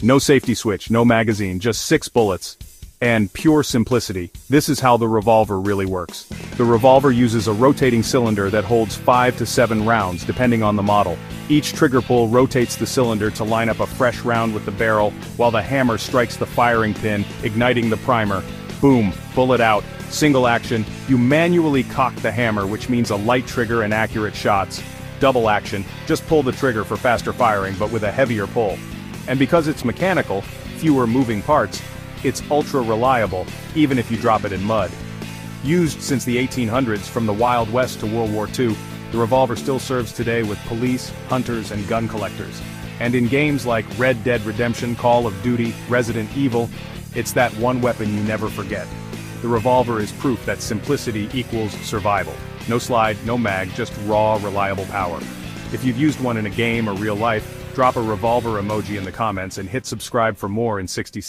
No safety switch, no magazine, just six bullets. And pure simplicity. This is how the revolver really works. The revolver uses a rotating cylinder that holds 5 to 7 rounds depending on the model. Each trigger pull rotates the cylinder to line up a fresh round with the barrel, while the hammer strikes the firing pin, igniting the primer. Boom, bullet out, single action, you manually cock the hammer which means a light trigger and accurate shots. Double action, just pull the trigger for faster firing but with a heavier pull. And because it's mechanical, fewer moving parts, it's ultra reliable, even if you drop it in mud. Used since the 1800s from the Wild West to World War II, the revolver still serves today with police, hunters, and gun collectors. And in games like Red Dead Redemption, Call of Duty, Resident Evil, it's that one weapon you never forget. The revolver is proof that simplicity equals survival. No slide, no mag, just raw, reliable power. If you've used one in a game or real life, drop a revolver emoji in the comments and hit subscribe for more in 60 seconds.